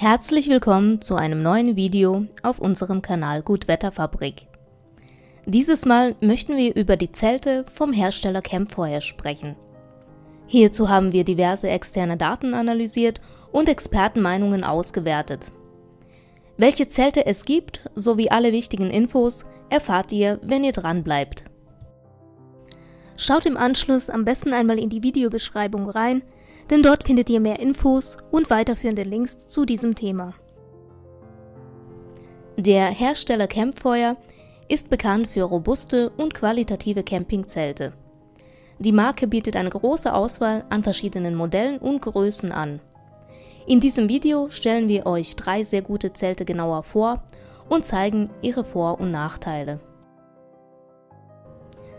Herzlich willkommen zu einem neuen Video auf unserem Kanal Gutwetterfabrik. Dieses Mal möchten wir über die Zelte vom Hersteller Campfire sprechen. Hierzu haben wir diverse externe Daten analysiert und Expertenmeinungen ausgewertet. Welche Zelte es gibt, sowie alle wichtigen Infos, erfahrt ihr, wenn ihr dran bleibt. Schaut im Anschluss am besten einmal in die Videobeschreibung rein, denn dort findet ihr mehr Infos und weiterführende Links zu diesem Thema. Der Hersteller Campfire ist bekannt für robuste und qualitative Campingzelte. Die Marke bietet eine große Auswahl an verschiedenen Modellen und Größen an. In diesem Video stellen wir euch drei sehr gute Zelte genauer vor und zeigen ihre Vor- und Nachteile.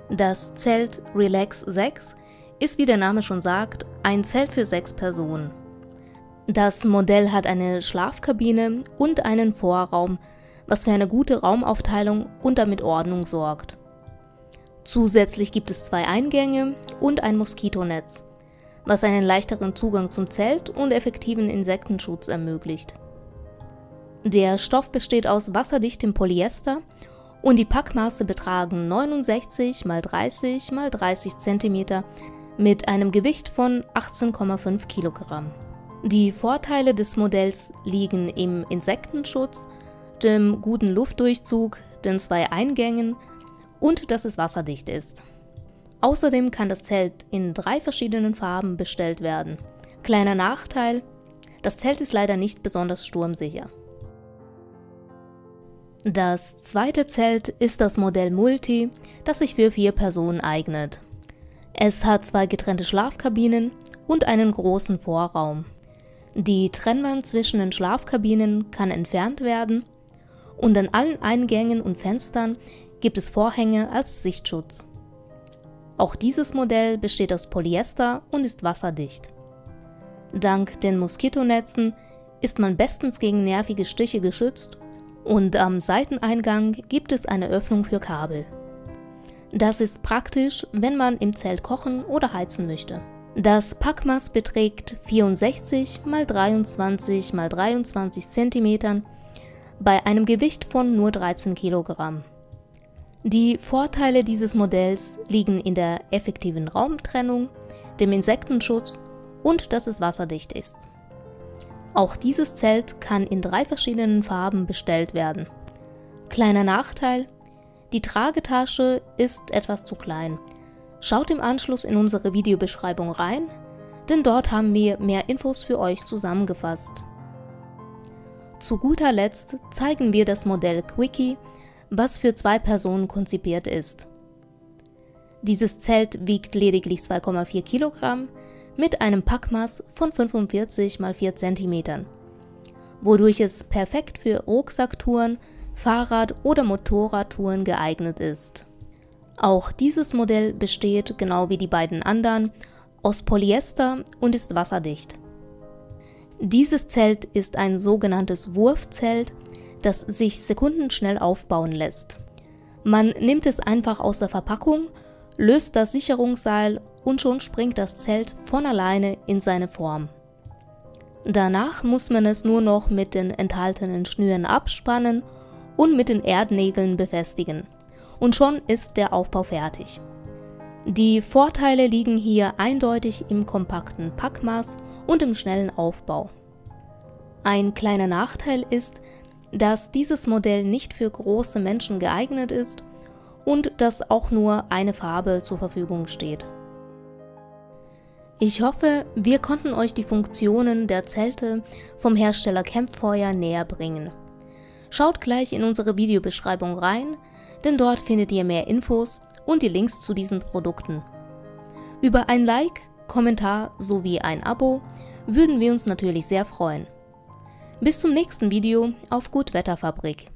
Das Zelt Relax 6 ist, wie der Name schon sagt, ein Zelt für sechs Personen. Das Modell hat eine Schlafkabine und einen Vorraum, was für eine gute Raumaufteilung und damit Ordnung sorgt. Zusätzlich gibt es zwei Eingänge und ein Moskitonetz, was einen leichteren Zugang zum Zelt und effektiven Insektenschutz ermöglicht. Der Stoff besteht aus wasserdichtem Polyester und die Packmaße betragen 69 x 30 x 30 cm mit einem Gewicht von 18,5 Kilogramm. Die Vorteile des Modells liegen im Insektenschutz, dem guten Luftdurchzug, den zwei Eingängen und dass es wasserdicht ist. Außerdem kann das Zelt in drei verschiedenen Farben bestellt werden. Kleiner Nachteil, das Zelt ist leider nicht besonders sturmsicher. Das zweite Zelt ist das Modell Multi, das sich für vier Personen eignet. Es hat zwei getrennte Schlafkabinen und einen großen Vorraum. Die Trennwand zwischen den Schlafkabinen kann entfernt werden und an allen Eingängen und Fenstern gibt es Vorhänge als Sichtschutz. Auch dieses Modell besteht aus Polyester und ist wasserdicht. Dank den Moskitonetzen ist man bestens gegen nervige Stiche geschützt und am Seiteneingang gibt es eine Öffnung für Kabel. Das ist praktisch, wenn man im Zelt kochen oder heizen möchte. Das Packmaß beträgt 64 x 23 x 23 cm bei einem Gewicht von nur 13 kg. Die Vorteile dieses Modells liegen in der effektiven Raumtrennung, dem Insektenschutz und dass es wasserdicht ist. Auch dieses Zelt kann in drei verschiedenen Farben bestellt werden. Kleiner Nachteil, die Tragetasche ist etwas zu klein. Schaut im Anschluss in unsere Videobeschreibung rein, denn dort haben wir mehr Infos für euch zusammengefasst. Zu guter Letzt zeigen wir das Modell Quickie, was für zwei Personen konzipiert ist. Dieses Zelt wiegt lediglich 2,4 Kilogramm mit einem Packmaß von 45 x 4 cm, wodurch es perfekt für Rucksacktouren, Fahrrad- oder Motorradtouren geeignet ist. Auch dieses Modell besteht, genau wie die beiden anderen, aus Polyester und ist wasserdicht. Dieses Zelt ist ein sogenanntes Wurfzelt, das sich sekundenschnell aufbauen lässt. Man nimmt es einfach aus der Verpackung, löst das Sicherungsseil und schon springt das Zelt von alleine in seine Form. Danach muss man es nur noch mit den enthaltenen Schnüren abspannen und mit den Erdnägeln befestigen. Und schon ist der Aufbau fertig. Die Vorteile liegen hier eindeutig im kompakten Packmaß und im schnellen Aufbau. Ein kleiner Nachteil ist, dass dieses Modell nicht für große Menschen geeignet ist und dass auch nur eine Farbe zur Verfügung steht. Ich hoffe, wir konnten euch die Funktionen der Zelte vom Hersteller Campfire näher bringen. Schaut gleich in unsere Videobeschreibung rein, denn dort findet ihr mehr Infos und die Links zu diesen Produkten. Über ein Like, Kommentar sowie ein Abo würden wir uns natürlich sehr freuen. Bis zum nächsten Video auf Gutwetterfabrik.